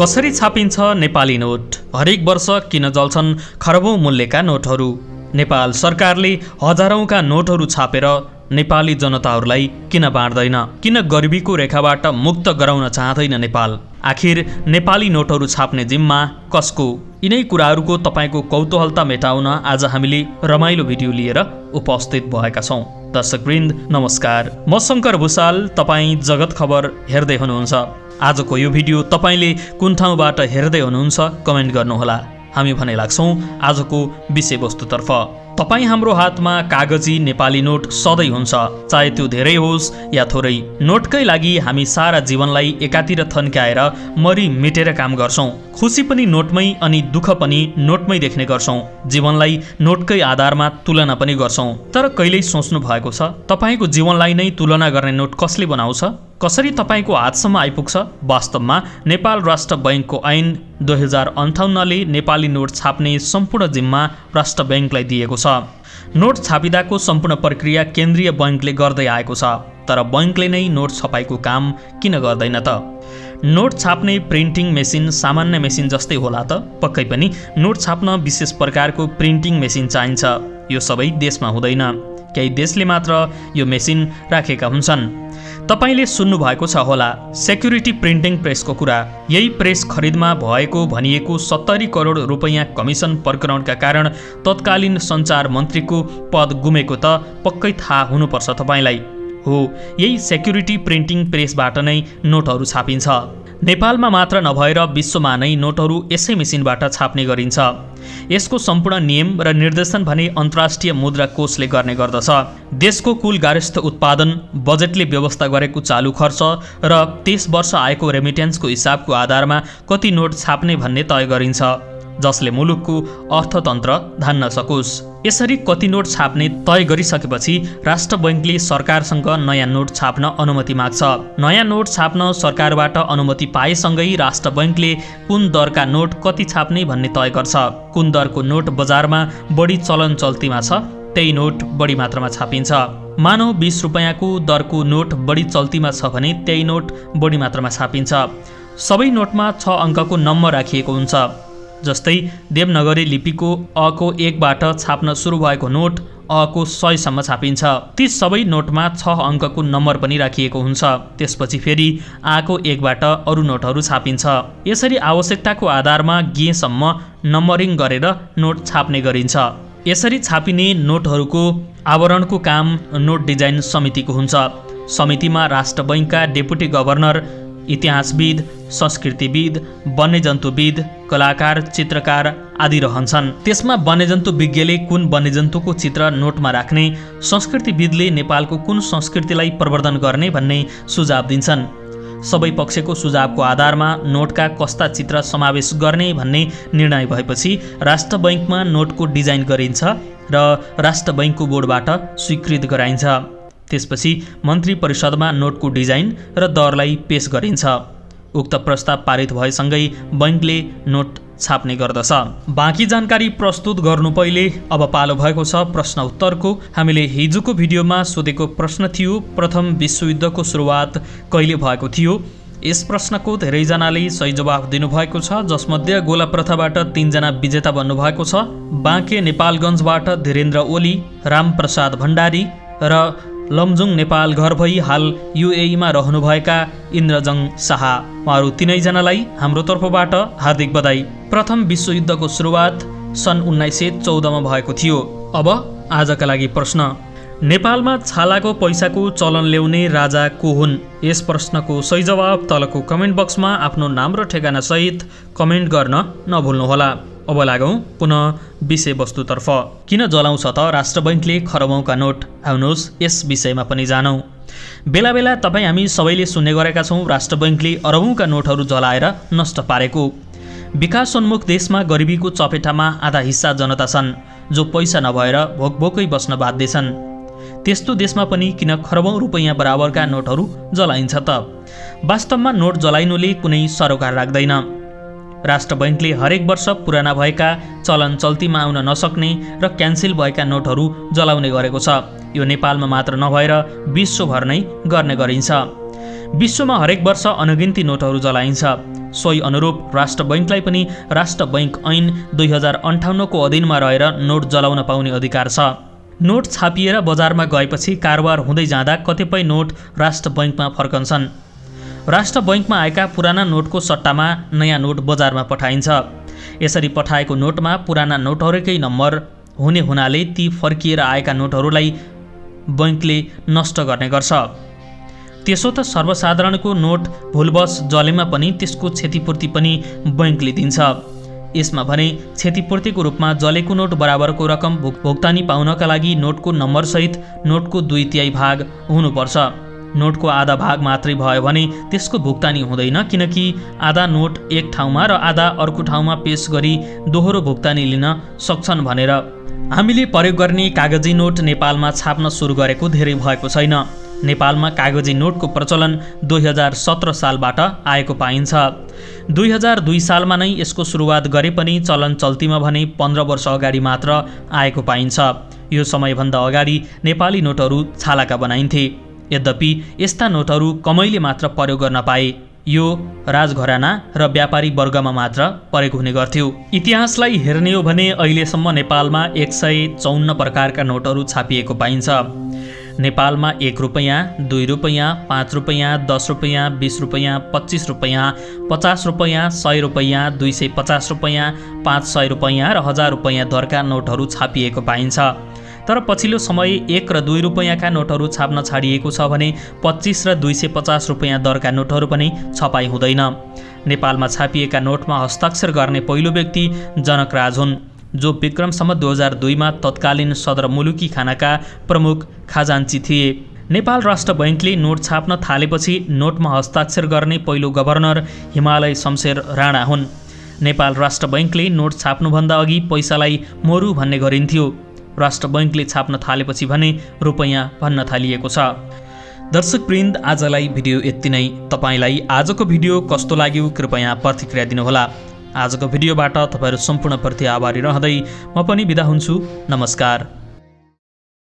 कसरी छापिन्छ नेपाली नोट? हरेक वर्ष किन जल्छन् खरबौँ मूल्यका नोटहरू? नेपाल सरकारले हजारौँका नोटहरू छापेर नेपाली जनताहरूलाई किन बाँड्दैन किन गरिबीको रेखाबाट मुक्त गराउन चाहँदैन नेपाल? आखिर नेपाली नोटहरू छाप्ने जिम्मा कसको? यिनै कुराहरूको तपाईँको कौतूहलता मेटाउन आज हामीले रमाइलो भिडियो लिएर उपस्थित भएका छौँ। दर्शकवृन्द नमस्कार। म शङ्कर भूषाल तपाईँ जगत खबर हेर्दै हुनुहुन्छ। आजको यो भिडियो तपाईँले कुन ठाउँबाट हेर्दै हुनुहुन्छ कमेन्ट गर्नुहोला। हामी भने लाग्छौँ आजको विषयवस्तुतर्फ। तपाईँ हाम्रो हातमा कागजी नेपाली नोट सधैँ हुन्छ। चाहे त्यो धेरै होस् या थोरै। नोटकै लागि हामी सारा जीवनलाई एकातिर थन्क्याएर मरि मिटेर काम गर्छौँ। खुसी पनि नोटमै अनि दुःख पनि नोटमै देख्ने गर्छौँ। जीवनलाई नोटकै आधारमा तुलना पनि गर्छौँ। तर कहिल्यै सोच्नु भएको छ तपाईँको जीवनलाई नै तुलना गर्ने नोट कसले बनाउँछ? कसरी तपाईँको हातसम्म आइपुग्छ? वास्तवमा नेपाल राष्ट्र बैङ्कको ऐन दुई हजार अन्ठाउन्नले नेपाली नोट छाप्ने सम्पूर्ण जिम्मा राष्ट्र बैङ्कलाई दिएको छ। नोट छापिँदाको सम्पूर्ण प्रक्रिया केन्द्रीय बैङ्कले गर्दै आएको छ तर बैङ्कले नै नोट छपाईको काम किन गर्दैन त? नोट छाप्ने प्रिन्टिङ मेसिन सामान्य मेसिन जस्तै होला त। पक्कै पनि नोट छाप्न विशेष प्रकारको प्रिन्टिङ मेसिन चाहिन्छ। यो सबै देशमा हुँदैन। केही देशले मात्र यो मेसिन राखेका हुन्छन्। तपाईँले सुन्नुभएको छ होला सेक्युरिटी प्रिन्टिङ प्रेसको कुरा। यही प्रेस खरिदमा भएको भनिएको सत्तरी करोड रुपैयाँ कमिसन प्रकरणका कारण तत्कालीन सञ्चार मन्त्रीको पद गुमेको त पक्कै थाहा हुनुपर्छ तपाईँलाई। हो यही सेक्युरिटी प्रिन्टिङ प्रेसबाट नै नोटहरू छापिन्छ। नेपालमा मात्र नभएर विश्वमा नै नोटहरू यसै मेसिनबाट छाप्ने गरिन्छ। यसको सम्पूर्ण नियम र निर्देशन भने अन्तर्राष्ट्रिय मुद्रा कोषले गर्ने गर्दछ। देशको कुल गार्हस्थ उत्पादन बजेटले व्यवस्था गरेको चालु खर्च र त्यस वर्ष आएको रेमिटेन्सको हिसाबको आधारमा कति नोट छाप्ने भन्ने तय गरिन्छ। जसले मुलुकको अर्थतन्त्र धान्न सकोस्। यसरी कति नोट छाप्ने तय गरिसकेपछि राष्ट्र बैङ्कले सरकारसँग नयाँ नोट छाप्न अनुमति माग्छ। नयाँ नोट छाप्न सरकारबाट अनुमति पाएसँगै राष्ट्र बैङ्कले कुन दरका नोट कति छाप्ने भन्ने तय गर्छ। कुन दरको नोट बजारमा बढी चलन चल्तीमा छ त्यही नोट बढी मात्रामा छापिन्छ। मानव बिस रुपियाँको दरको नोट बढी चल्तीमा छ भने त्यही नोट बढी मात्रामा छापिन्छ। सबै नोटमा छ अङ्कको नम्बर राखिएको हुन्छ। जस्तै देवनगरी लिपिको अको एकबाट छाप्न सुरु भएको नोट अको सयसम्म छापिन्छ। ती सबै नोटमा छ अङ्कको नम्बर पनि राखिएको हुन्छ। त्यसपछि फेरि आको एकबाट अरू नोटहरू छापिन्छ। यसरी आवश्यकताको आधारमा गेसम्म नम्बरिङ गरेर नोट छाप्ने गरिन्छ। यसरी छापिने नोटहरूको आवरणको काम नोट डिजाइन समितिको हुन्छ। समितिमा राष्ट्र बैङ्कका डेपुटी गभर्नर इतिहासविद संस्कृतिविद वन्यजन्तुविद कलाकार चित्रकार आदि रहन्छन्। त्यसमा वन्यजन्तु विज्ञले कुन वन्यजन्तुको चित्र नोटमा राख्ने संस्कृतिविदले नेपालको कुन संस्कृतिलाई प्रवर्धन गर्ने भन्ने सुझाव दिन्छन्। सबै पक्षको सुझावको आधारमा नोटका कस्ता चित्र समावेश गर्ने भन्ने निर्णय भएपछि राष्ट्र बैङ्कमा नोटको डिजाइन गरिन्छ र राष्ट्र बैङ्कको बोर्डबाट स्वीकृत गराइन्छ। त्यसपछि मन्त्री परिषदमा नोटको डिजाइन र दरलाई पेश गरिन्छ। उक्त प्रस्ताव पारित भएसँगै बैङ्कले नोट छाप्ने गर्दछ। बाँकी जानकारी प्रस्तुत गर्नु पहिले अब पालो भएको छ प्रश्न उत्तरको। हामीले हिजोको भिडियोमा सोधेको प्रश्न थियो प्रथम विश्वयुद्धको सुरुवात कहिले भएको थियो? यस प्रश्नको धेरैजनाले सही जवाफ दिनुभएको छ जसमध्ये गोला प्रथाबाट तिनजना विजेता बन्नुभएको छ। बाँके नेपालगञ्जबाट धीरेन्द्र ओली रामप्रसाद भण्डारी र लमजुङ नेपाल घर भई हाल युएईमा रहनुभएका इन्द्रजङ शाह। उहाँहरू तिनैजनालाई हाम्रो तर्फबाट हार्दिक बधाई। प्रथम विश्वयुद्धको सुरुवात सन् उन्नाइस सय चौधमा भएको थियो। अब आजका लागि प्रश्न। नेपालमा छालाको पैसाको चलन ल्याउने राजा को हुन्? यस प्रश्नको सही जवाब तलको कमेन्ट बक्समा आफ्नो नाम र ठेगानासहित कमेन्ट गर्न नभुल्नुहोला। अब लागौँ पुनः विषयवस्तुतर्फ। किन जलाउँछ त राष्ट्र बैङ्कले खरबौँका नोट? आउनुहोस् यस विषयमा पनि जानौँ। बेला बेला तपाईँ हामी सबैले सुन्ने गरेका छौँ राष्ट्र बैङ्कले अरबौँका नोटहरू जलाएर नष्ट पारेको। विकासोन्मुख देशमा गरिबीको चपेटामा आधा हिस्सा जनता छन् जो पैसा नभएर भोकभोकै बस्न बाध्य छन्। त्यस्तो देशमा पनि किन खरबौँ रुपैयाँ बराबरका नोटहरू जलाइन्छ त? वास्तवमा नोट जलाइनुले कुनै सरोकार राख्दैन। राष्ट्र बैङ्कले हरेक वर्ष पुराना भएका चलन चल्तीमा आउन नसक्ने र क्यान्सिल भएका नोटहरू जलाउने गरेको छ। यो नेपालमा मात्र नभएर विश्वभर नै गर्ने गरिन्छ। विश्वमा हरेक वर्ष अनगिन्ती नोटहरू जलाइन्छ। सोही अनुरूप राष्ट्र बैङ्कलाई पनि राष्ट्र बैङ्क ऐन दुई हजार अन्ठाउन्नको अधीनमा रहेर नोट जलाउन पाउने अधिकार छ। नोट छापिएर बजारमा गएपछि कारोबार हुँदै जाँदा कतिपय नोट राष्ट्र बैङ्कमा फर्कन्छन्। राष्ट्र बैङ्कमा आएका पुराना नोटको सट्टामा नयाँ नोट बजारमा पठाइन्छ। यसरी पठाएको नोटमा पुराना नोटहरूकै नम्बर हुने हुनाले ती फर्किएर आएका नोटहरूलाई बैङ्कले नष्ट गर्ने गर्छ। त्यसो त सर्वसाधारणको नोट भुलवश जलेमा पनि त्यसको क्षतिपूर्ति पनि बैङ्कले दिन्छ। यसमा भने क्षतिपूर्तिको रूपमा जलेको नोट बराबरको रकम भुक्तानी पाउनका लागि नोटको नम्बरसहित नोटको दुई तिहाई भाग हुनुपर्छ। नोटको आधा भाग मात्रै भयो भने त्यसको भुक्तानी हुँदैन किनकि आधा नोट एक ठाउँमा र आधा अर्को ठाउँमा पेस गरी दोहोरो भुक्तानी लिन सक्छन् भनेर। हामीले प्रयोग गर्ने कागजी नोट नेपालमा छाप्न सुरु गरेको धेरै भएको छैन। नेपालमा कागजी नोटको प्रचलन दुई हजार सत्र सालबाट आएको पाइन्छ। दुई हजार दुई सालमा नै यसको सुरुवात गरे पनि चलन चल्तीमा भने पन्ध्र वर्ष अगाडि मात्र आएको पाइन्छ। यो समयभन्दा अगाडि नेपाली नोटहरू छालाका बनाइन्थे। यद्यपि यस्ता नोटहरू कमैले मात्र प्रयोग गर्न पाए यो राजघराना र व्यापारी वर्गमा मात्र प्रयोग हुने गर्थ्यो। इतिहासलाई हेर्ने हो भने अहिलेसम्म नेपालमा एक सय चौन्न प्रकारका नोटहरू छापिएको पाइन्छ। नेपालमा एक रुपियाँ दुई रुपियाँ पाँच रुपियाँ दस रुपियाँ बिस रुपियाँ पच्चिस रुपियाँ पचास रुपियाँ सय रुपियाँ दुई सय पचास रुपियाँ पाँच सय रुपियाँ र हजार रुपियाँ दरका नोटहरू छापिएको पाइन्छ। तर पछिल्लो समय एक र दुई रुपियाँका नोटहरू छाप्न छाडिएको छ भने पच्चिस र दुई सय पचास रुपियाँ दरका नोटहरू पनि छपाई हुँदैन। नेपालमा छापिएका नोटमा हस्ताक्षर गर्ने पहिलो व्यक्ति जनकराज हुन् जो विक्रमसम्म दुई हजार दुईमा तत्कालीन सदरमुलुकी खानाका प्रमुख खजान्ची थिए। नेपाल राष्ट्र बैङ्कले नोट छाप्न थालेपछि नोटमा हस्ताक्षर गर्ने पहिलो गभर्नर हिमालय शमशेर राणा हुन्। नेपाल राष्ट्र बैङ्कले नोट छाप्नुभन्दा अघि पैसालाई मोरु भन्ने गरिन्थ्यो। राष्ट्र बैङ्कले छाप्न थालेपछि भने रुपैयाँ भन्न थालिएको छ। दर्शकवृन्द आजलाई भिडियो यति नै। तपाईँलाई आजको भिडियो कस्तो लाग्यो कृपया प्रतिक्रिया दिनुहोला। आजको भिडियोबाट तपाईँहरू सम्पूर्णप्रति आभारी रहँदै म पनि बिदा हुन्छु। नमस्कार।